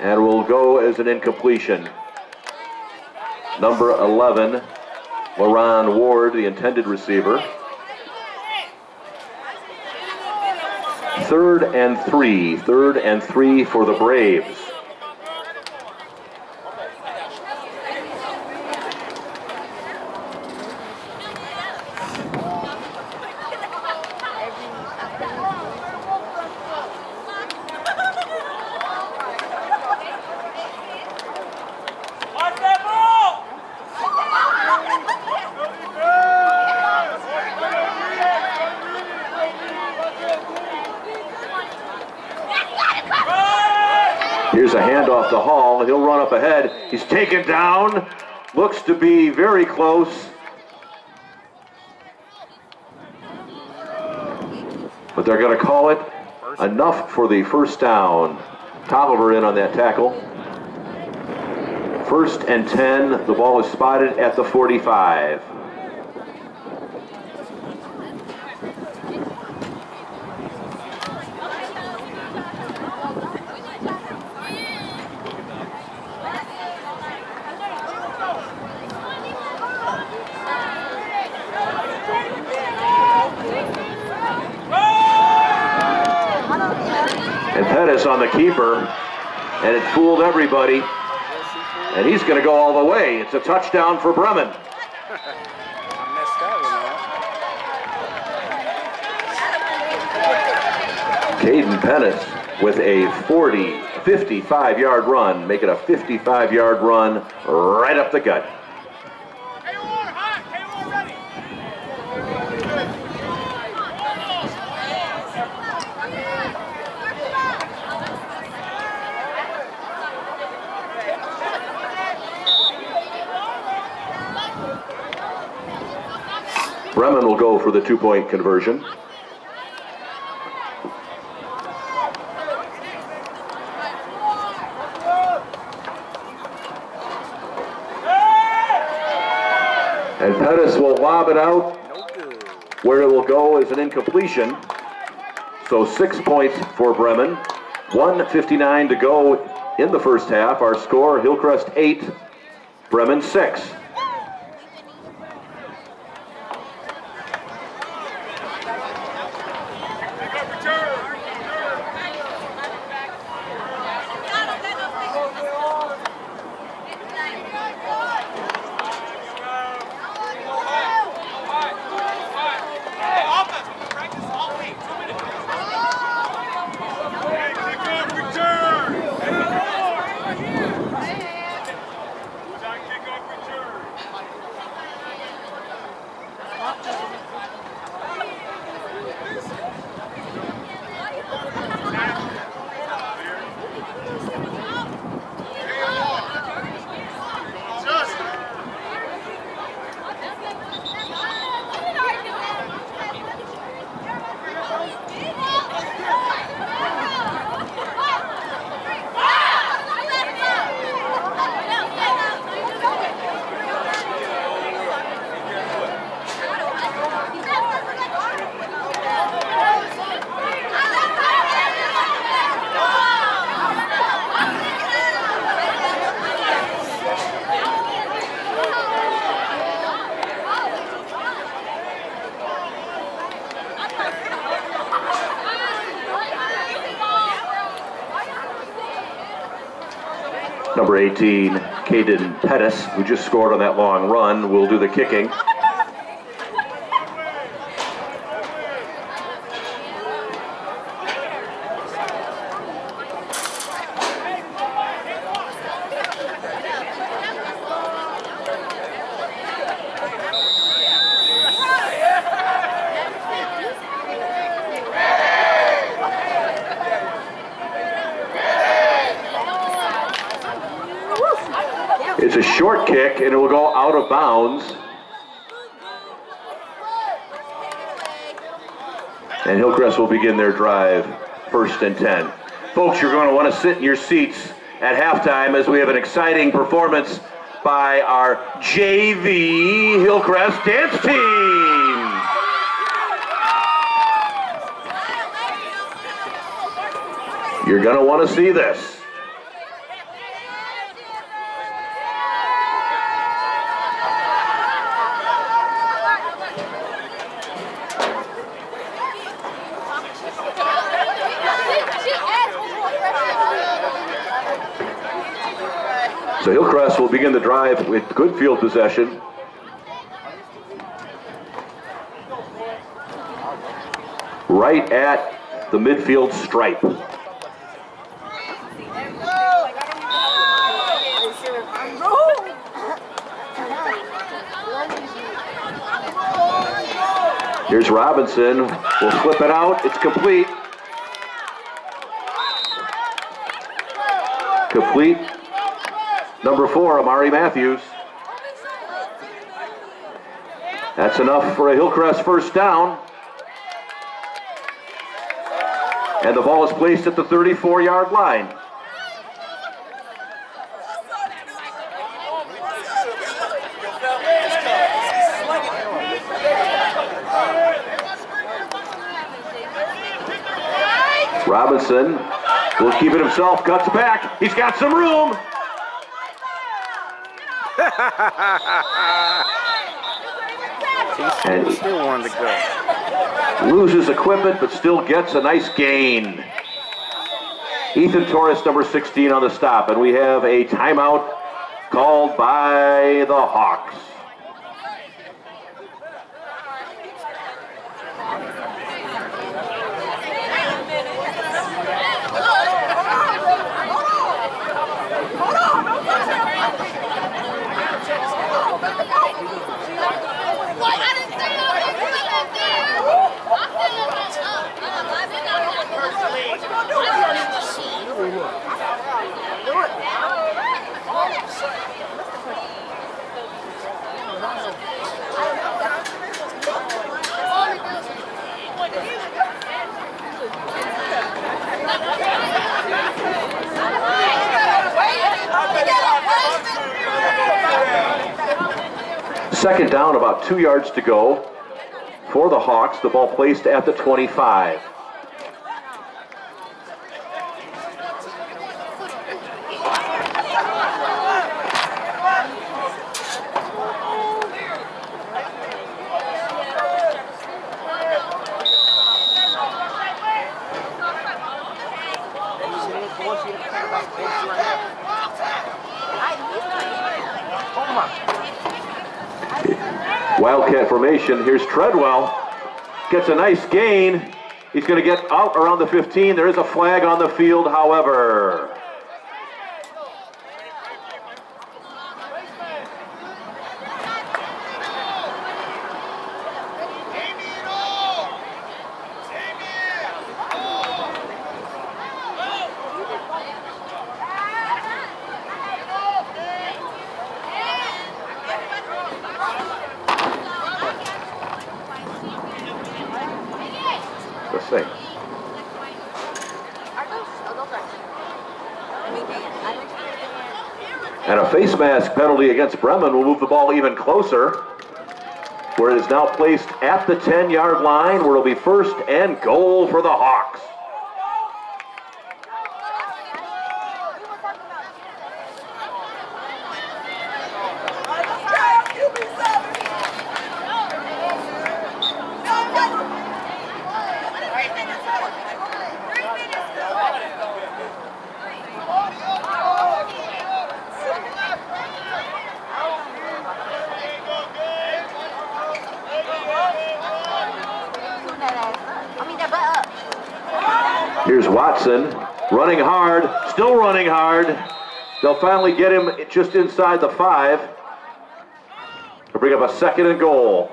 and will go as an incompletion. Number 11, LaRon Ward, the intended receiver. Third and three, third and three for the Braves. Here's a handoff to Hall. He'll run up ahead. He's taken down. Looks to be very close. But they're going to call it enough for the first down. Tolliver in on that tackle. First and 10. The ball is spotted at the 45. Pettis on the keeper, and it fooled everybody. And he's going to go all the way. It's a touchdown for Bremen. Caden Pettis with a 40, 55 yard run, making a 55 yard run right up the gut. Bremen will go for the two point conversion. And Pettis will lob it out. Where it will go is an incompletion. So six points for Bremen. 159 to go in the first half. Our score, Hillcrest 8, Bremen 6. Number 18, Caden Pettis, who just scored on that long run, will do the kicking. It's a short kick and it will go out of bounds. And Hillcrest will begin their drive, first and 10. Folks, you're going to want to sit in your seats at halftime as we have an exciting performance by our JV Hillcrest dance team. You're going to want to see this. So Hillcrest will begin the drive with good field possession. Right at the midfield stripe. Here's Robinson. We'll flip it out. It's complete. Complete. Number four, Amari Matthews. That's enough for a Hillcrest first down. And the ball is placed at the 34-yard line. Robinson will keep it himself, cuts back. He's got some room. And still wanted to go. Loses equipment, but still gets a nice gain. Ethan Torres, number 16 on the stop, and we have a timeout called by the Hawks. Second down, about two yards to go for the Hawks. The ball placed at the 25. Wildcat formation. Here's Treadwell. Gets a nice gain. He's going to get out around the 15. There is a flag on the field, however. And a face mask penalty against Bremen will move the ball even closer, where it is now placed at the 10-yard line, where it'll be first and goal for the Hawks. Here's Watson running hard, still running hard. They'll finally get him just inside the five to bring up a second and goal.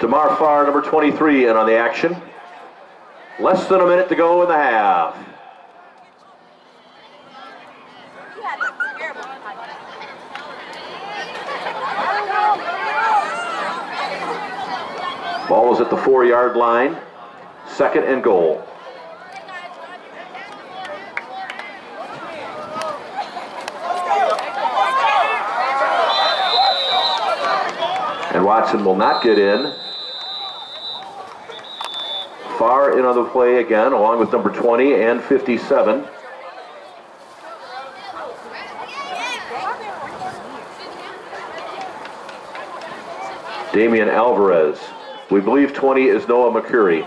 Tamar Farr, number 23, in on the action. Less than a minute to go in the half. Ball is at the four yard line. Second and goal. And Watson will not get in. Farr in on the play again, along with number 20 and 57. Damian Alvarez. We believe 20 is Noah McCurry.